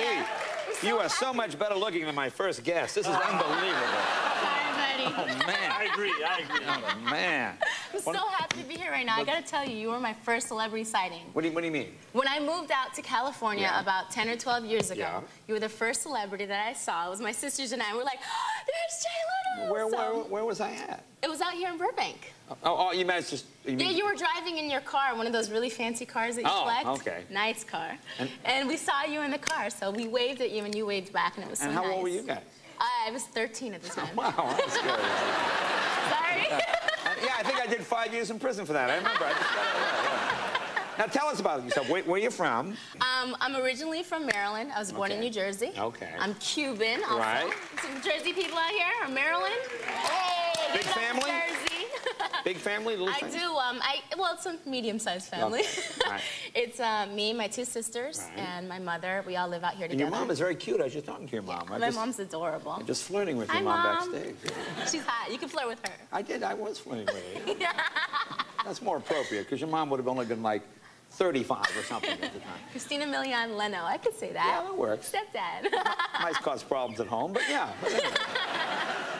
see. You are so much better looking than my first guest. This is unbelievable. Sorry, Oh, buddy. man. I agree, I agree. Oh, man. I'm so happy to be here right now. I gotta tell you, you were my first celebrity sighting. What do you, what do you mean? When I moved out to California Yeah. about 10 or 12 years ago, Yeah. you were the first celebrity that I saw. It was my sisters and I. We're like, oh, there's Jay Leno. Where, So, where, where was I at? It was out here in Burbank. Oh, oh you meant just. You Yeah, mean, you were driving in your car, one of those really fancy cars that you Oh, collect. okay. Nice car. And- And, we saw you in the car, so we waved at you and you waved back, and it was so And how nice. old were you guys? I was 13 at the time. Wow, that's good. Sorry. yeah, I think I did five years in prison for that. I remember. I just got it. Yeah, yeah. Now tell us about yourself. Where, where are you from? Um, I'm originally from Maryland. I was born in New Jersey. Okay. I'm Cuban also. Right. Some Jersey people out here or Maryland. Big give it up for family? Big family, little I family? do. Um, I well, it's a medium-sized family. Okay. Right. it's uh, me, my two sisters, Right. and my mother. We all live out here together. And your mom is very cute. I was just talking to your mom. I my just, mom's adorable. I'm just flirting with Hi, your mom, Mom. backstage. She's hot. You can flirt with her. I did. I was flirting with her. yeah. That's more appropriate because your mom would have only been like 35 or something at the time. Christina Milian Leno. I could say that. Yeah, that works. Stepdad. Might cause problems at home, but yeah.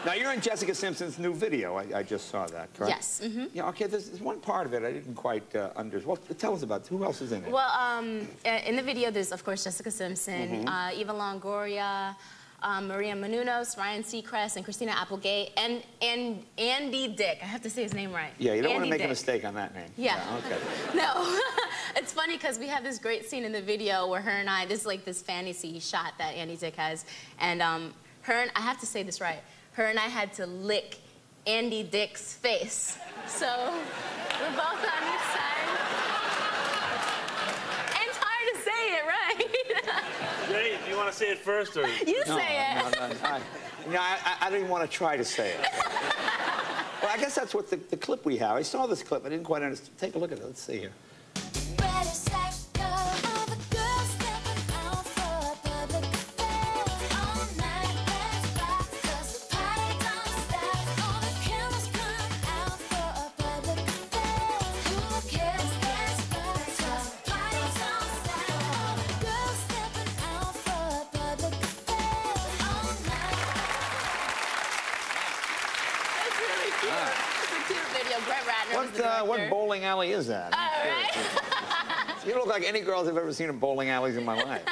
Now you're in Jessica Simpson's new video. I, I just saw that, correct? yes. hmm Yeah. Okay. There's, there's one part of it I didn't quite uh, understand. Well, tell us about it. who else is in it. Well, um, in the video, there's of course Jessica Simpson, Mm-hmm. uh, Eva Longoria, um, Maria Menounos, Ryan Seacrest, and Christina Applegate, and and Andy Dick. I have to say his name right. yeah, you don't want to make a mistake on that name. Yeah. okay. No, it's funny because we have this great scene in the video where her and I, this is like this fantasy shot that Andy Dick has, and um, her and I have to say this right. Her and I had to lick Andy Dick's face, so we're both on each side. And it's hard to say it right. Jay, do you want to say it first or? you No, say it. no, no, I, no, I, I- I don't even want to try to say it. well, I guess that's what the, the clip we have. I saw this clip. I didn't quite understand. Take a look at it. Let's see here. What, uh, what bowling alley is that? All right. You look like any girls I've ever seen in bowling alleys in my life.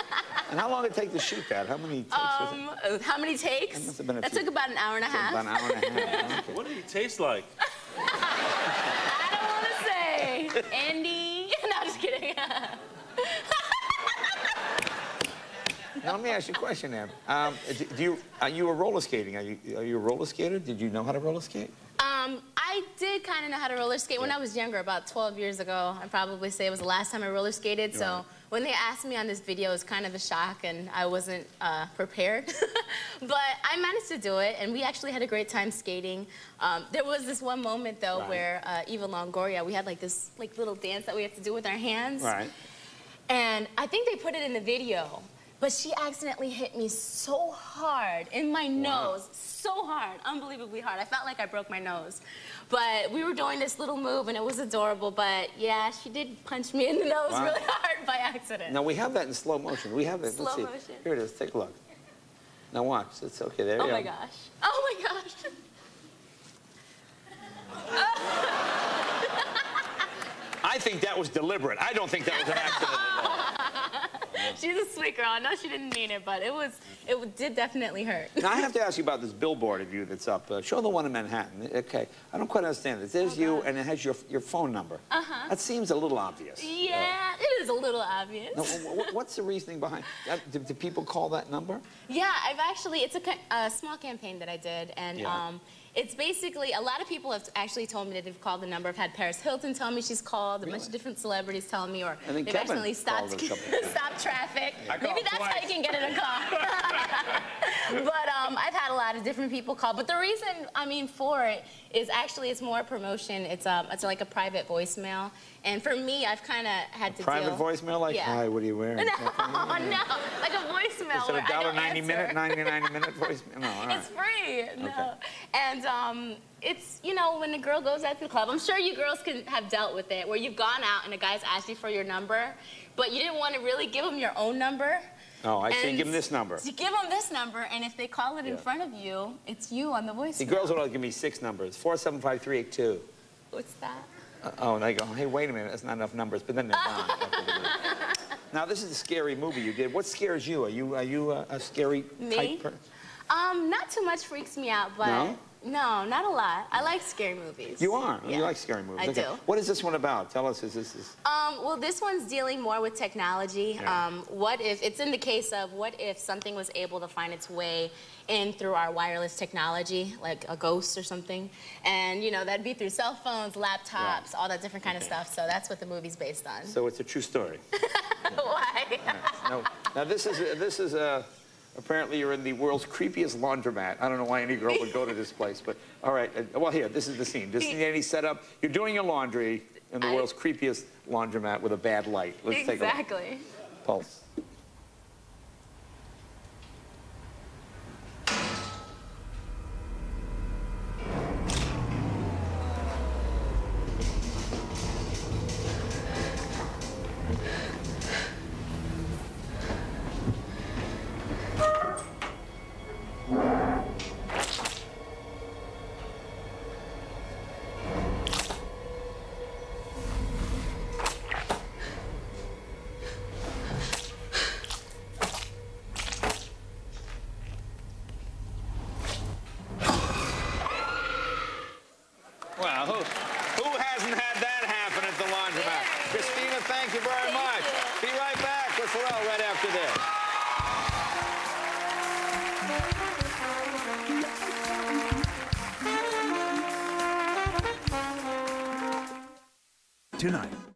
And how long did it take to shoot that? How many takes was Um, uh, how many takes? That must have been a That few. took about an hour and a half. About an hour and a half. Okay. What do you taste like? I don't want to say. Andy. No, I'm just kidding. Now, let me ask you a question, Em. Um, do do you, are you a roller skating? Are you, are you a roller skater? Did you know how to roller skate? um, I did kind of know how to roller skate when I was younger, about 12 years ago. I'd probably say it was the last time I roller skated. So Right. when they asked me on this video, it was kind of a shock, and I wasn't uh, prepared. but I managed to do it, and we actually had a great time skating. Um, there was this one moment though Right. where uh, Eva Longoria, we had like this like little dance that we had to do with our hands. Right. And I think they put it in the video, but she accidentally hit me so hard in my nose, so hard, unbelievably hard. I felt like I broke my nose. But we were doing this little move and it was adorable, but yeah, she did punch me in the nose Wow. really hard by accident. Now, we have that in slow motion. We have it. Slow Let's see. motion. Here it is. Take a look. Now, watch. It's okay. There oh you my gosh. Oh my gosh. I think that was deliberate. I don't think that was an accident. She's a sweet girl. I know she didn't mean it, but it was, it did definitely hurt. Now, I have to ask you about this billboard of you that's up. Uh, show the one in Manhattan. Okay. I don't quite understand it. There's you, and it has your, your phone number. Uh-huh. That seems a little obvious. Yeah, it is a little obvious. Now, wh- wh- what's the reasoning behind that? Do, do people call that number? Yeah, I've actually, it's a, a small campaign that I did, and Yeah. um, it's basically, a lot of people have actually told me that they've called the number. I've had Paris Hilton tell me she's called, a bunch of different celebrities telling me, or they've Kevin actually stopped, called a couple of stopped traffic. I Maybe called that's how you can get in a car. but um, I've had a lot of different people call. But the reason, I mean, for it is actually it's more promotion. It's um, it's like a private voicemail. And for me, I've kind of had to Private deal. voicemail, like, Yeah. hi, what are you wearing? No, no, like a voicemail. Is it a dollar ninety minute, ninety nine minute voicemail? No, right. It's free. No. Okay. And um, it's, you know, when a girl goes out to the club, I'm sure you girls can have dealt with it, where you've gone out and a guy's asked you for your number, but you didn't want to really give him your own number. Oh, I see. give Give 'em this number. You give them this number, and if they call it in front of you, it's you on the voice. The girls would always give me six numbers. Four seven five three eight two. What's that? Uh, oh, and I go, hey, wait a minute, that's not enough numbers. But then they're gone. now this is a scary movie you did. What scares you? Are you are you a, a scary Me? type person? Um, not too much freaks me out, but No? No, not a lot. I like scary movies. You are. Yeah. You like scary movies. I Okay. do. What is this one about? Tell us. Is this is Um, well, this one's dealing more with technology. Yeah. Um, what if it's in the case of what if something was able to find its way in through our wireless technology, like a ghost or something, and you know that'd be through cell phones, laptops, all that different kind of stuff. So that's what the movie's based on. so it's a true story. Why? no. Now this is this is a. Apparently, you're in the world's creepiest laundromat. I don't know why any girl would go to this place, but all right. uh, Well, here, this is the scene. This is any setup. You're doing your laundry in the I- world's creepiest laundromat with a bad light. Let's take a look. exactly. Pulse. Right after this. Tonight